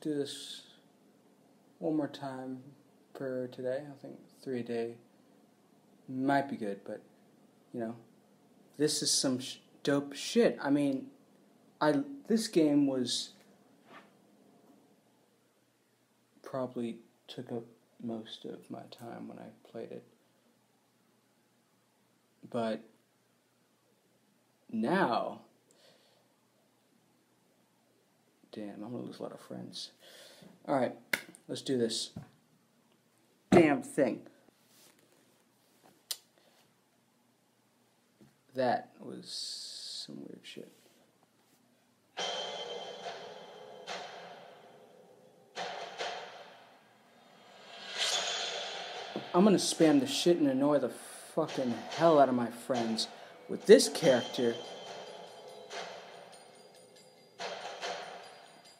do this one more time for today. I think three a day might be good, but you know, this is some sh- dope shit. I mean, I this game was probably took up most of my time when I played it. But now, damn, I'm gonna lose a lot of friends. All right, let's do this. Damn thing. That was some weird shit. I'm gonna spam the shit and annoy the fucking hell out of my friends with this character.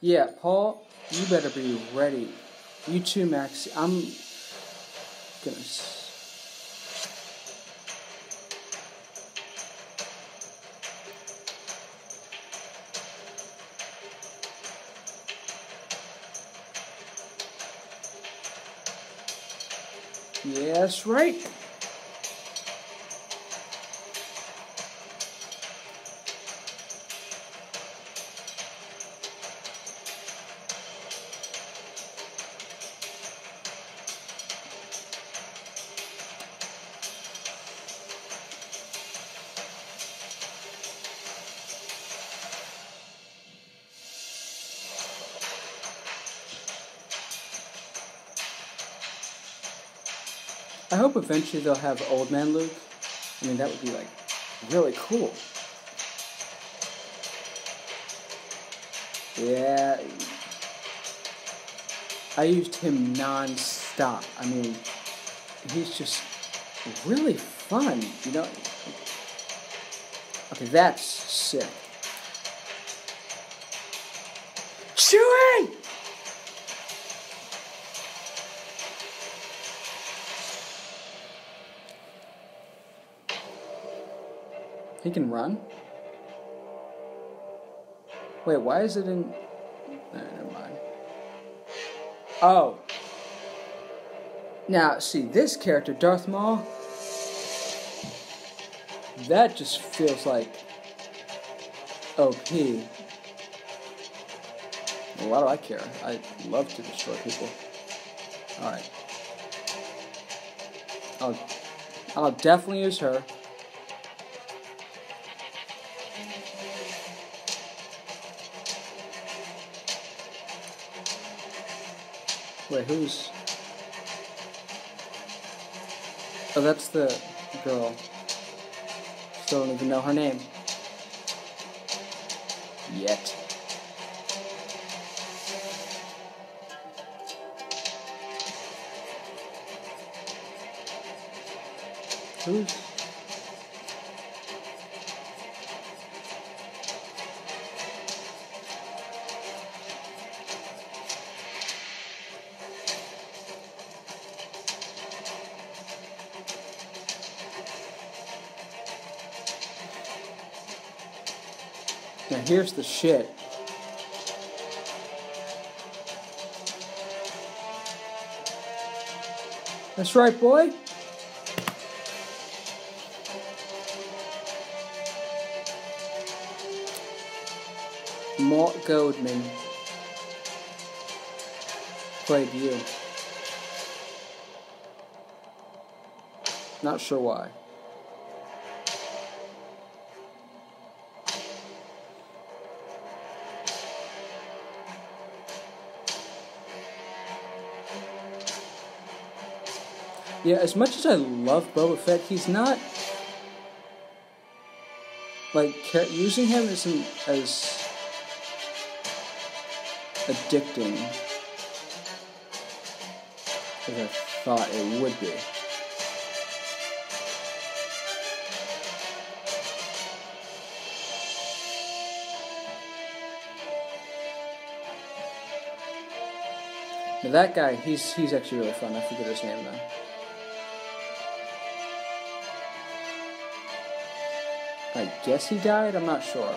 Yeah, Paul, you better be ready. You too, Max. I'm gonna. s- Yes, right. I hope eventually they'll have Old Man Luke. I mean, that would be like really cool. Yeah. I used him non-stop. I mean, he's just really fun, you know? Okay, that's sick. Chewie! He can run? Wait, why is it in. Nah, never mind. Oh. Now, see, this character, Darth Maul, that just feels like OP. Well, why do I care? I love to destroy people. Alright. I'll, I'll definitely use her. Wait, who's. Oh, that's the girl. Still don't even know her name. Yet. Who's. Now here's the shit. That's right, boy. Mort Goldman played you. Not sure why. Yeah, as much as I love Boba Fett, he's not like using him isn't as addicting as I thought it would be. Now that guy, he's he's actually really fun. I forget his name though. I guess he died. I'm not sure.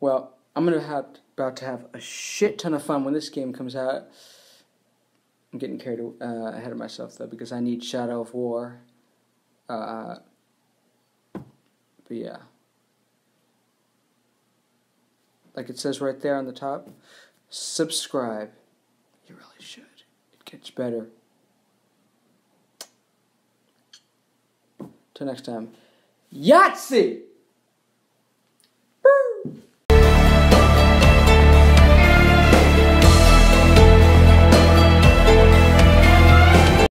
Well, I'm gonna have about to have a shit ton of fun when this game comes out. I'm getting carried uh, ahead of myself though because I need Shadow of War. Uh, but yeah, like it says right there on the top, subscribe. You really should. It gets better. Till next time, Yahtzee.